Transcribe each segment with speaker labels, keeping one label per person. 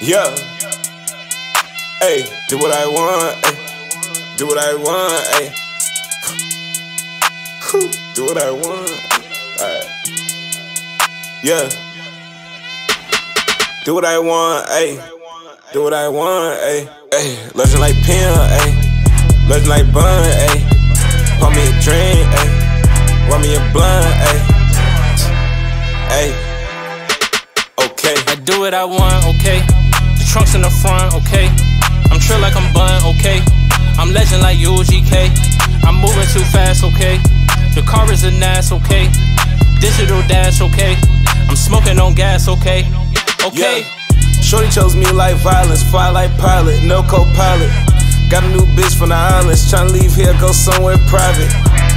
Speaker 1: Yeah. Hey, do what I want. Hey, do what I want. Hey, do what I want. Alright. Yeah. Do what I want. Hey, do what I want. Hey, hey. Legend like Pimp. Hey, legend like Bun. Hey, pour me a drink. Hey, roll me a blunt. Hey, hey. Okay.
Speaker 2: I do what I want, okay. In the front, okay. I'm trill like I'm bun, okay. I'm legend like UGK. I'm moving too fast, okay. The car is a NAS, okay. Digital dash, okay. I'm smoking on gas, okay. Okay.
Speaker 1: Yeah. Shorty chose me like violence, fly like pilot, no co-pilot. Got a new bitch from the islands, tryna leave here, go somewhere private.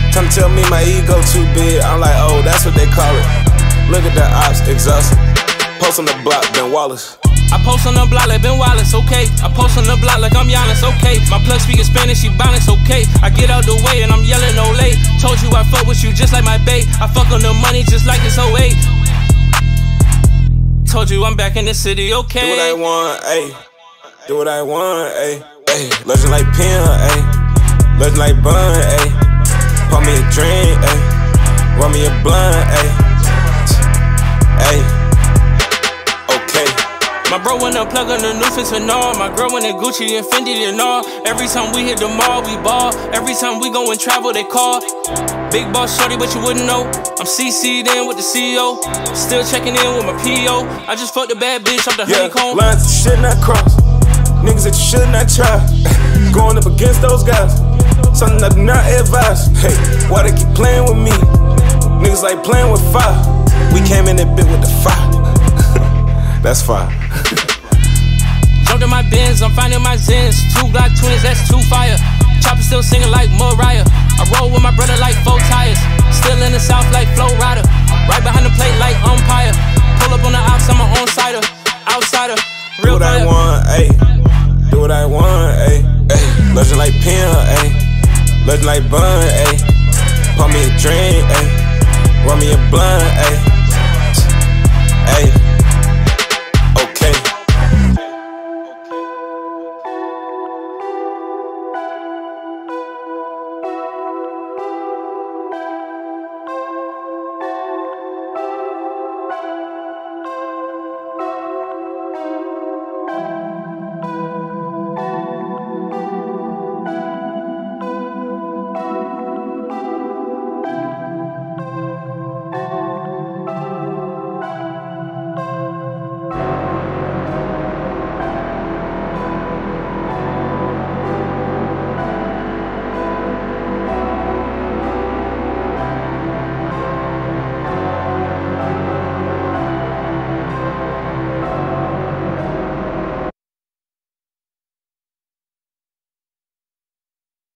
Speaker 1: Tryna tell me my ego too big, I'm like, oh, that's what they call it. Look at the ops, exhausted. Post on the block, Ben Wallace.
Speaker 2: I post on the block like Ben Wallace, okay. I post on the block like I'm Giannis, okay. My plug speaking Spanish, she balance, okay. I get out the way and I'm yelling no late. Told you I fuck with you just like my bait. I fuck on the money just like it's 08. Told you I'm back in the city, okay.
Speaker 1: Do what I want, ayy. Do what I want, ayy. Ayy, legend like Pimp, ayy. Legend like Bun, ayy. Pour me a drink, ayy. Roll me a blunt, ayy. Ayy.
Speaker 2: My bro wanna plug on the new fits and all. My girl wanna Gucci and Fendi and all. Every time we hit the mall, we ball. Every time we go and travel, they call. Big boss shorty, but you wouldn't know. I'm CC'd in with the CEO. Still checking in with my PO. I just fucked a bad bitch off the
Speaker 1: yeah,
Speaker 2: honeycomb.
Speaker 1: Lines that you should not cross. Niggas that you should not try. Going up against those guys. Something I do not advise. Hey, why they keep playing with me? Niggas like playing with fire. We came in that bit with the fire. That's fire.
Speaker 2: Jumped in my bins, I'm finding my zins. Two Glock 20s, that's too fire. Chopper still singing like Mariah. I roll with my brother like four tires. Still in the south like Flo Rida. Right behind the plate like umpire. Pull up on the ops, I'm an on-sider. Outsider. Real
Speaker 1: Do what I want, ayy. Do what I want, ayy. Ay. Legend like Pimp, ayy. Legend like Bun, ayy. Pour me a drink, ayy. Roll me a blunt, ayy. Ayy.